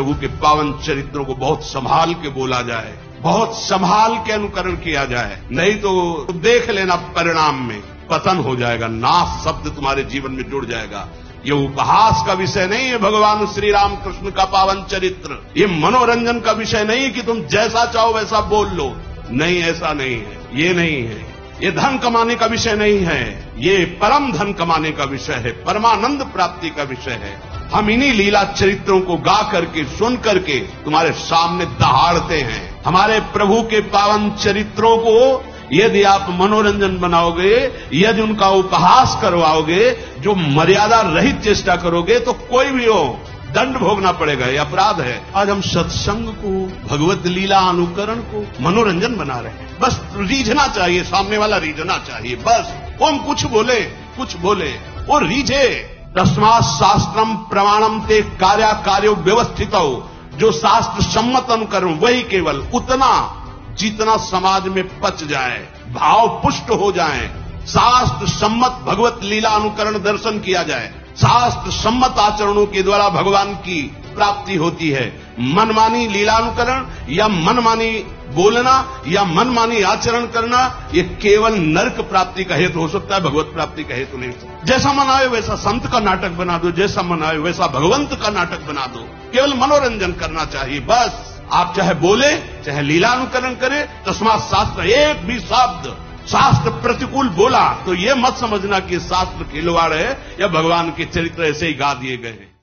प्रभु के पावन चरित्रों को बहुत संभाल के बोला जाए, बहुत संभाल के अनुकरण किया जाए, नहीं तो देख लेना परिणाम में, पतन हो जाएगा, नाश शब्द तुम्हारे जीवन में जुड़ जाएगा। ये उपहास का विषय नहीं है भगवान श्री राम कृष्ण का पावन चरित्र। ये मनोरंजन का विषय नहीं है कि तुम जैसा चाहो वैसा बोल लो। नहीं, ऐसा नहीं है, ये नहीं है। ये धन कमाने का विषय नहीं है, ये परम धन कमाने का विषय है, परमानंद प्राप्ति का विषय है। हम इन्हीं लीला चरित्रों को गा करके, सुन करके तुम्हारे सामने दहाड़ते हैं। हमारे प्रभु के पावन चरित्रों को यदि आप मनोरंजन बनाओगे, यदि उनका उपहास करवाओगे, जो मर्यादा रहित चेष्टा करोगे तो कोई भी हो, दंड भोगना पड़ेगा, ये अपराध है। आज हम सत्संग को, भगवत लीला अनुकरण को मनोरंजन बना रहे हैं। बस रीझना चाहिए, सामने वाला रीझना चाहिए, बस। वो हम कुछ बोले कुछ बोले, वो रीझे। तस्मात शास्त्रम प्रमाणम ते कार्या कार्यो व्यवस्थित। हो जो शास्त्र सम्मत अनुकरण वही केवल उतना जितना समाज में पच जाए, भाव पुष्ट हो जाए। शास्त्र सम्मत भगवत लीला अनुकरण दर्शन किया जाए। शास्त्र सम्मत आचरणों के द्वारा भगवान की प्राप्ति होती है। मनमानी लीलानुकरण या मनमानी बोलना या मनमानी आचरण करना, ये केवल नरक प्राप्ति का हेतु हो सकता है, भगवत प्राप्ति का हेतु नहीं। जैसा मन आए वैसा संत का नाटक बना दो, जैसा मन आए वैसा भगवंत का नाटक बना दो। केवल मनोरंजन करना चाहिए, बस। आप चाहे बोले, चाहे लीलानुकरण करें तस्मात शास्त्र, एक भी शब्द, शास्त्र प्रतिकूल बोला तो ये मत समझना कि शास्त्र खिलवाड़ है या भगवान के चरित्र ऐसे ही गा दिए गए हैं।